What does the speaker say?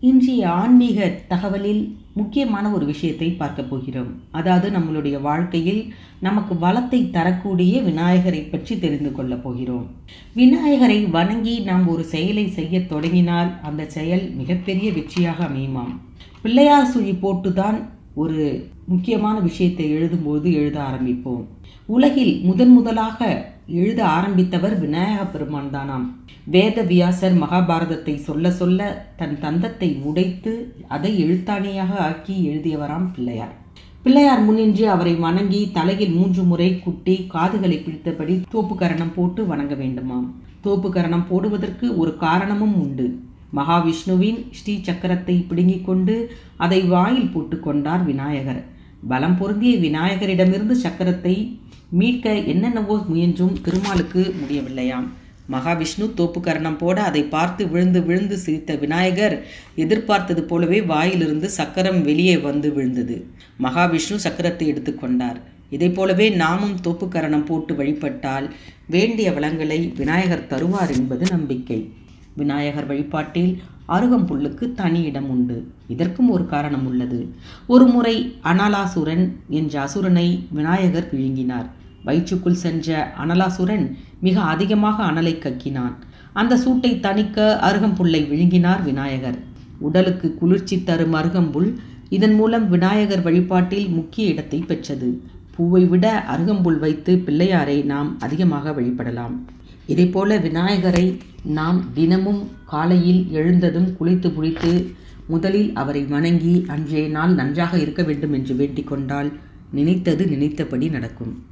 இன்றைய ஆன்மீக தகவலில் முக்கியமான ஒரு விஷயத்தை பார்க்க போகிறோம். அதாவது நம்மளுடைய வாழ்க்கையில் நமக்கு வளத்தை தரக்கூடிய விநாயகரை பற்றி தெரிந்து கொள்ளப் போகிறோம். விநாயகரை வணங்கி நாம் ஒரு செயலை செய்ய தொடங்கினால் அந்த செயல் மிகப்பெரிய வெற்றியாக அமையுமாம். பிள்ளையார் சுழி போட்டுதான் ஒரு முக்கியமான விஷயத்தை எழுதும்போது எழுத ஆரம்பிப்போம். உலகில் முதன் முதலாக எழுத ஆரம்பித்தவர் விநாயக பெருமான் தானாம். வேத வியாசர் மகாபாரதத்தை சொல்ல சொல்ல தன் தந்தத்தை உடைத்து அதை எழுத்தாணியாக ஆக்கி எழுதியவராம் பிள்ளையார். பிள்ளையார் முன்னின்று அவரை வணங்கி தலையில் மூன்று முறை குட்டி காதுகளை பிடித்தபடி தோப்புக்கரணம் போட்டு வணங்க வேண்டுமாம். தோப்புக்கரணம் போடுவதற்கு ஒரு காரணமும் உண்டு. மகாவிஷ்ணுவின் ஸ்ரீ சக்கரத்தை பிடுங்கிக் கொண்டு அதை வாயில் போட்டுக்கொண்டார் விநாயகர். பலம் பொருந்திய விநாயகரிடமிருந்து சக்கரத்தை மீட்க என்னென்னவோ முயன்றும் திருமாலுக்கு முடியவில்லையாம். மகாவிஷ்ணு தோப்புக்கரணம் போட அதை பார்த்து விழுந்து விழுந்து சிரித்த விநாயகர் எதிர்பார்த்தது போலவே வாயிலிருந்து சக்கரம் வெளியே வந்து விழுந்தது. மகாவிஷ்ணு சக்கரத்தை எடுத்துக்கொண்டார் இதை போலவே நாமும் தோப்புக்கரணம் போட்டு வழிபட்டால் வேண்டிய வளங்களை விநாயகர் தருவார் என்பது நம்பிக்கை. விநாயகர் வழிபாட்டில் அருகம்புல்லுக்கு தனி இடம் உண்டு. இதற்கும் ஒரு காரணம் உள்ளது. ஒரு முறை அனலாசுரன் என்ற அசுரனை விநாயகர் விழுங்கினார். வயிற்றுக்குள் சென்ற அனலாசுரன் மிக அதிகமாக அனலை கக்கினான். அந்த சூட்டை தணிக்க அருகம்புல்லை விழுங்கினார் விநாயகர். உடலுக்கு குளிர்ச்சி தரும் அருகம்புல் இதன் மூலம் விநாயகர் வழிபாட்டில் முக்கிய இடத்தை பெற்றது. பூவை விட அருகம்புல் வைத்து பிள்ளையாரை நாம் அதிகமாக வழிபடலாம். இதைப்போல விநாயகரை நாம் தினமும் காலையில் எழுந்ததும் குளித்து குளித்து முதலில் அவரை வணங்கி அன்றைய நாள் நன்றாக இருக்க வேண்டும் என்று வேண்டிக் கொண்டால் நினைத்தது நினைத்தபடி நடக்கும்.